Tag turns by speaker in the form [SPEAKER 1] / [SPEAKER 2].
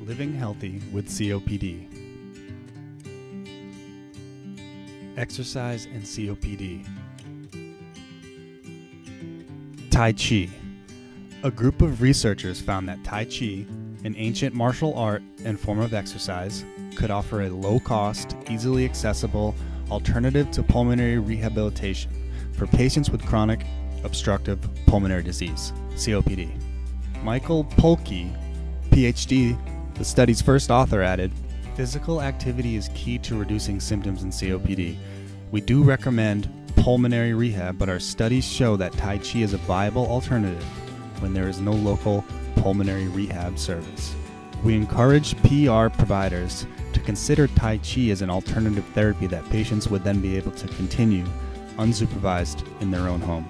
[SPEAKER 1] Living Healthy with COPD. Exercise and COPD. Tai Chi. A group of researchers found that Tai Chi, an ancient martial art and form of exercise, could offer a low cost, easily accessible alternative to pulmonary rehabilitation for patients with chronic obstructive pulmonary disease, COPD. Michael Polkey, PhD, the study's first author, added Physical activity is key to reducing symptoms in COPD. We do recommend pulmonary rehab, but our studies show that Tai Chi is a viable alternative when there is no local pulmonary rehab service. We encourage PR providers to consider Tai Chi as an alternative therapy that patients would then be able to continue unsupervised in their own home.